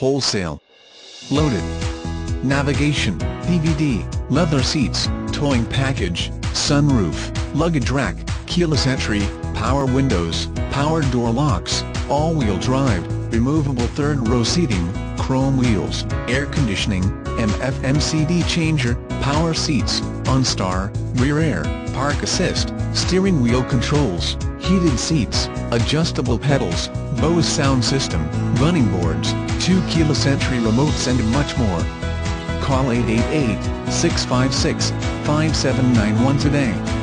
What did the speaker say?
wholesale. Loaded. Navigation, DVD, leather seats, towing package, sunroof, luggage rack, keyless entry, power windows, power door locks, all-wheel drive, removable third-row seating, chrome wheels, air conditioning, AM/FM CD changer, power seats, OnStar, rear air, park assist, steering wheel controls, heated seats, adjustable pedals, Bose sound system, running boards, two keyless entry remotes and much more. Call 888-656-5791 today.